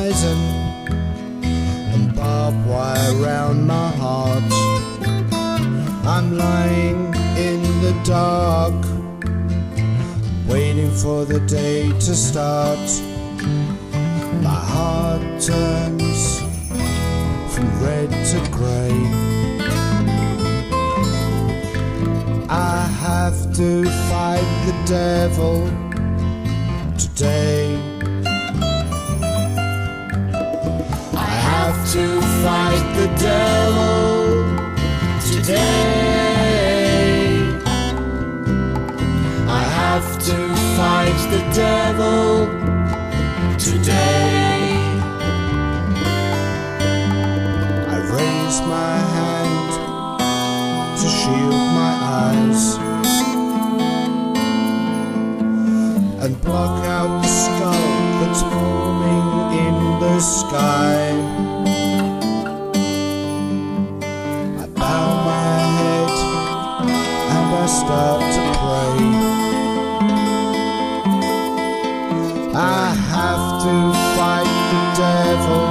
poison and barbed wire around my heart. I'm lying in the dark, waiting for the day to start. My heart turns from red to grey. I have to fight the devil today. Fight the devil today. I have to fight the devil today. I raise my hand to shield my eyes and block out the skull that's forming in the sky. Start to pray. I have to fight the devil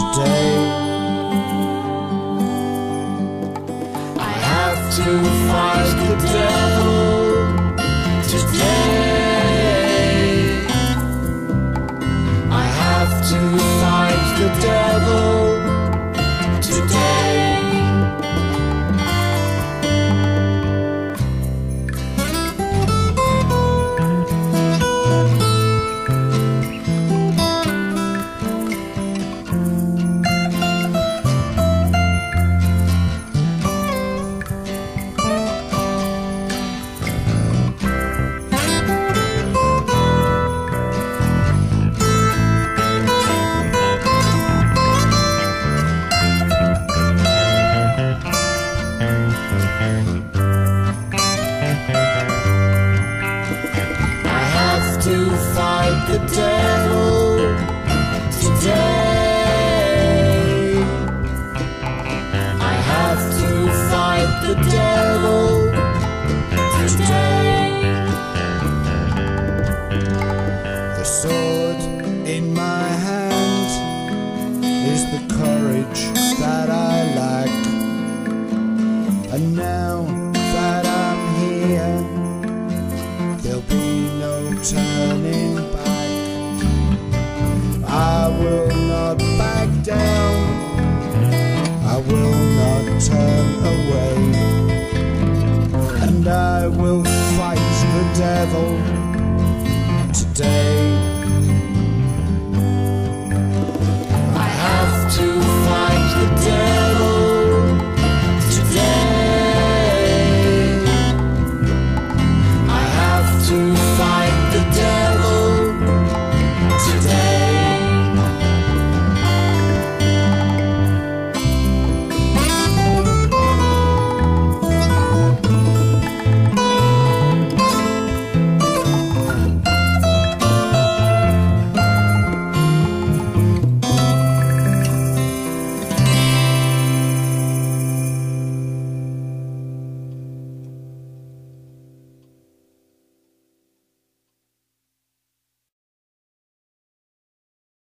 today. I have to fight the devil courage that I lack. And now that I'm here, there'll be no turning back. I will not back down, I will not turn away, and I will fight the devil